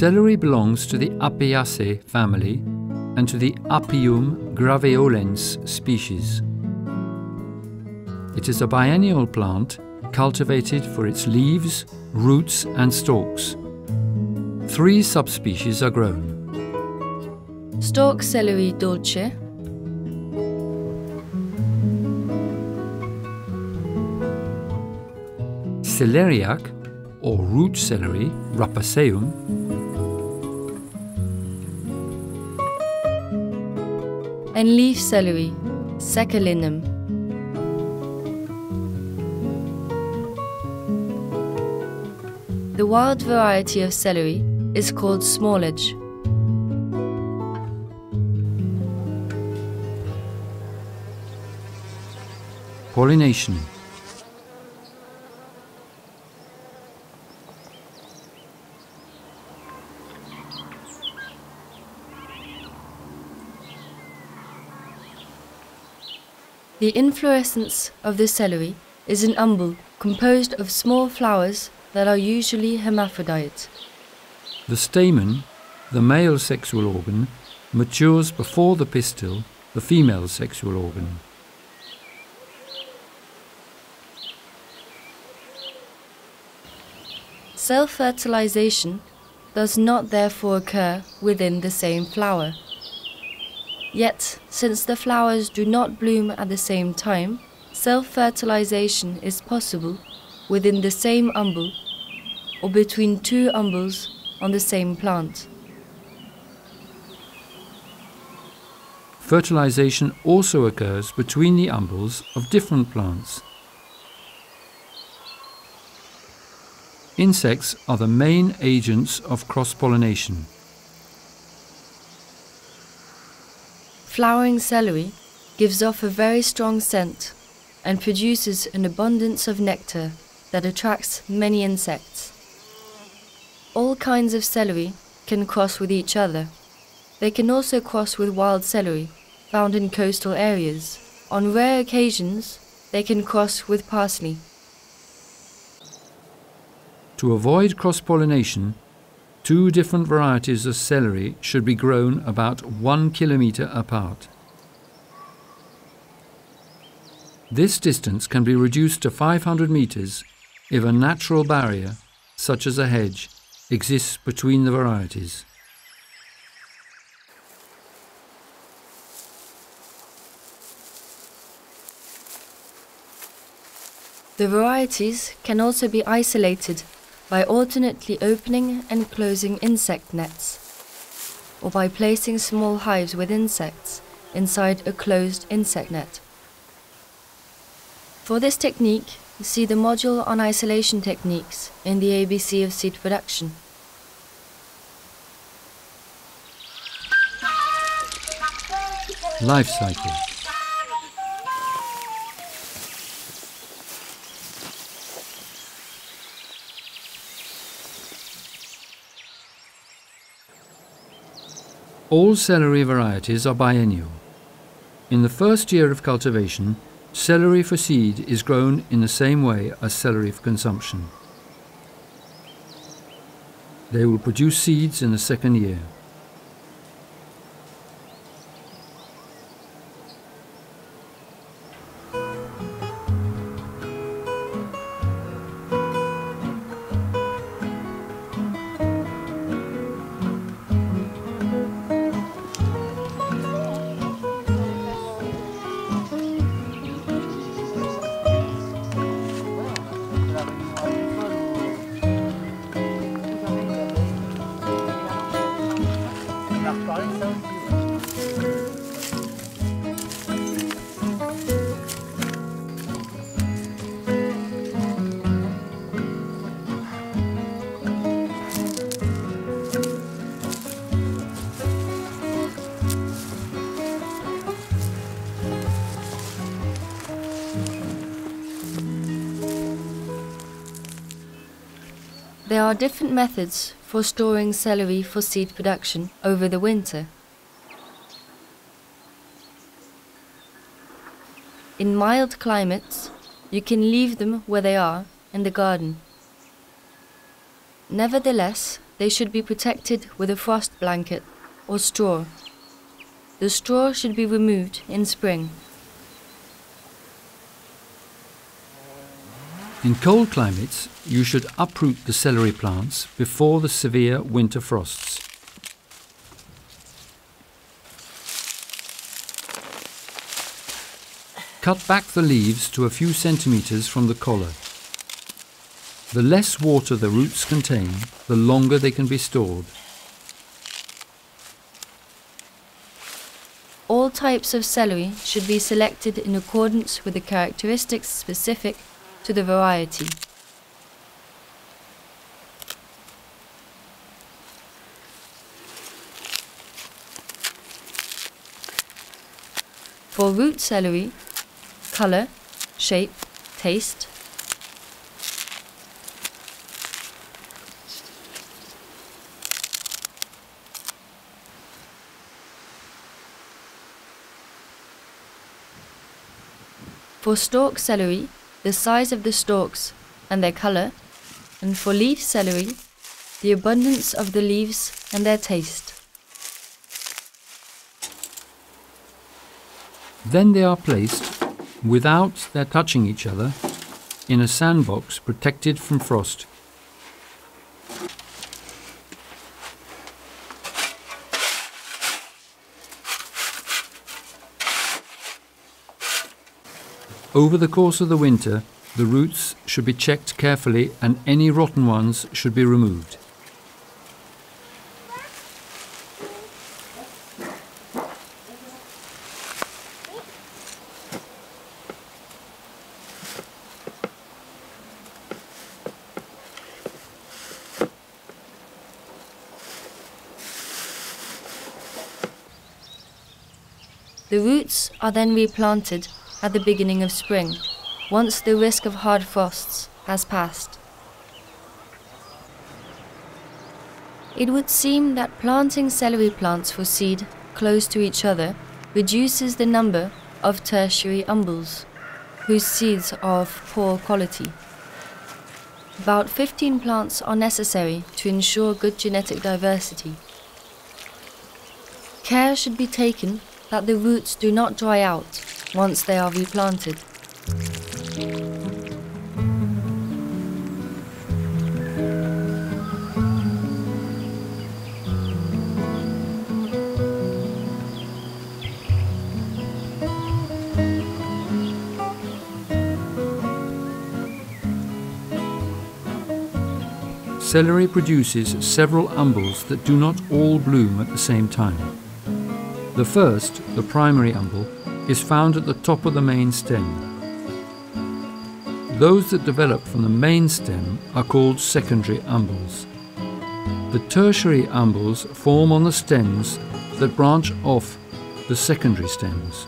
Celery belongs to the Apiaceae family and to the Apium graveolens species. It is a biennial plant cultivated for its leaves, roots and stalks. Three subspecies are grown. Stalk celery Dulce, Celeriac, or root celery, Rapaceum, and leaf celery, Secalinum. The wild variety of celery is called smallage. pollination. The inflorescence of the celery is an umbel composed of small flowers that are usually hermaphrodite. The stamen, the male sexual organ, matures before the pistil, the female sexual organ. Self fertilization does not therefore occur within the same flower. Yet, since the flowers do not bloom at the same time, self fertilization is possible within the same umbel or between two umbels on the same plant. Fertilization also occurs between the umbels of different plants. Insects are the main agents of cross Flowering celery gives off a very strong scent and produces an abundance of nectar that attracts many insects. All kinds of celery can cross with each other. They can also cross with wild celery found in coastal areas. On rare occasions, they can cross with parsley. To avoid cross pollination, two different varieties of celery should be grown about one kilometre apart. This distance can be reduced to 500 metres if a natural barrier, such as a hedge, exists between the varieties. The varieties can also be isolated by alternately opening and closing insect nets, or by placing small hives with insects inside a closed insect net. For this technique, see the module on isolation techniques in the ABC of seed production. Life cycle. All celery varieties are biennial. In the first year of cultivation, celery for seed is grown in the same way as celery for consumption. They will produce seeds in the second year. Are different methods for storing celery for seed production over the winter. In mild climates, you can leave them where they are in the garden. Nevertheless, they should be protected with a frost blanket or straw. The straw should be removed in spring. In cold climates, you should uproot the celery plants before the severe winter frosts. Cut back the leaves to a few centimetres from the collar. The less water the roots contain, the longer they can be stored. All types of celery should be selected in accordance with the characteristics specific to the variety. For root celery, color, shape, taste. For stalk celery, the size of the stalks and their color, and for leaf celery, the abundance of the leaves and their taste. Then they are placed, without their touching each other, in a sandbox protected from frost. Over the course of the winter, the roots should be checked carefully and any rotten ones should be removed. The roots are then replanted at the beginning of spring, once the risk of hard frosts has passed. It would seem that planting celery plants for seed close to each other reduces the number of tertiary umbels, whose seeds are of poor quality. About 15 plants are necessary to ensure good genetic diversity. Care should be taken that the roots do not dry out once they are replanted. Celery produces several umbels that do not all bloom at the same time. The first, the primary umbel, is found at the top of the main stem. Those that develop from the main stem are called secondary umbels. The tertiary umbels form on the stems that branch off the secondary stems.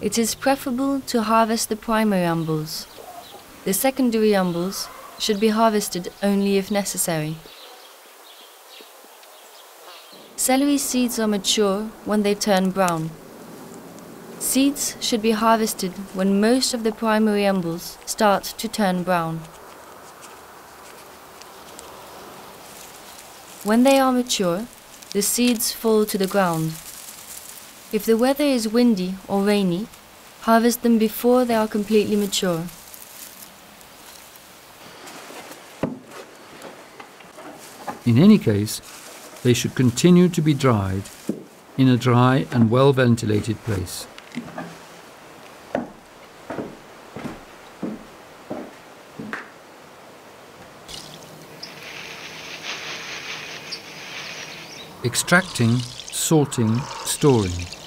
It is preferable to harvest the primary umbels. The secondary umbels should be harvested only if necessary. Celery seeds are mature when they turn brown. Seeds should be harvested when most of the primary umbels start to turn brown. When they are mature, the seeds fall to the ground. If the weather is windy or rainy, harvest them before they are completely mature. In any case, they should continue to be dried in a dry and well ventilated place. Extracting, sorting, storing.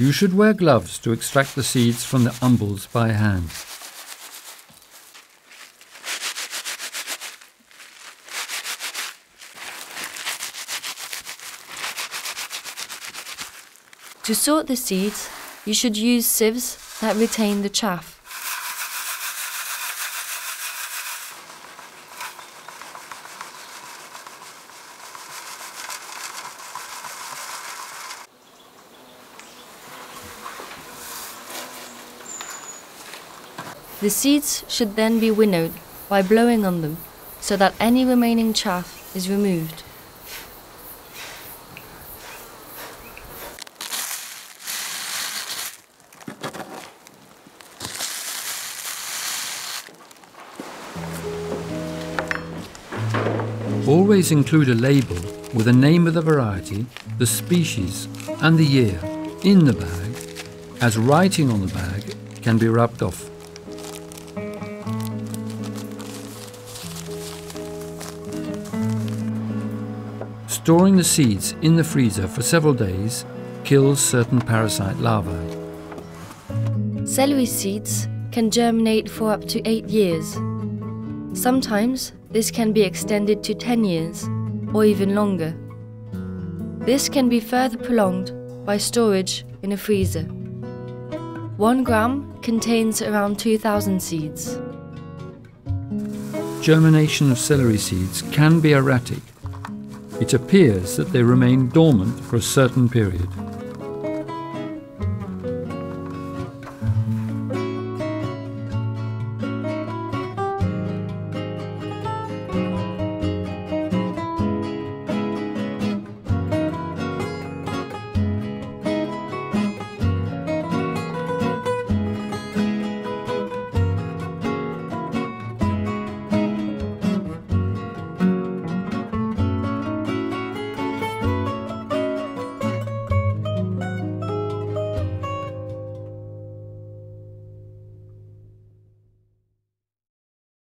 You should wear gloves to extract the seeds from the umbels by hand. To sort the seeds, you should use sieves that retain the chaff. The seeds should then be winnowed by blowing on them so that any remaining chaff is removed. Always include a label with the name of the variety, the species, and the year in the bag, as writing on the bag can be rubbed off. Storing the seeds in the freezer for several days kills certain parasite larvae. Celery seeds can germinate for up to 8 years. Sometimes this can be extended to 10 years or even longer. This can be further prolonged by storage in a freezer. 1 gram contains around 2,000 seeds. Germination of celery seeds can be erratic. It appears that they remain dormant for a certain period.